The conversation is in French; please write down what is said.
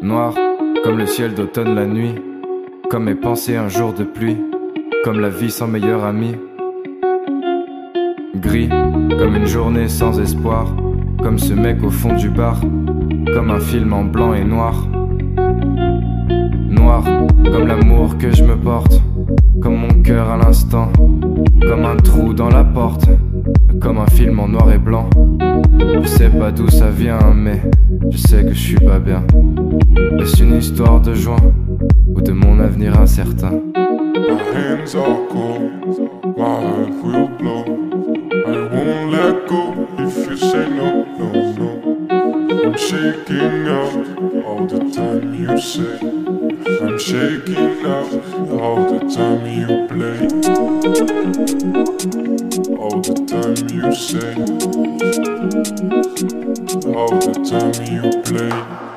Noir, comme le ciel d'automne la nuit, comme mes pensées un jour de pluie, comme la vie sans meilleur ami. Gris, comme une journée sans espoir, comme ce mec au fond du bar, comme un film en blanc et noir. Noir, comme l'amour que je me porte, comme mon cœur à l'instant, comme un trou dans la porte, comme un film en noir et blanc. Je sais pas d'où ça vient, mais je sais que je suis pas bien. Est-ce une histoire de joie ou de mon avenir incertain? My hands are cold, my heart will blow. I won't let go if you say no, no, no. I'm shaking out all the time you say. I'm shaking out all the time you play. All the time you say. All the time you play.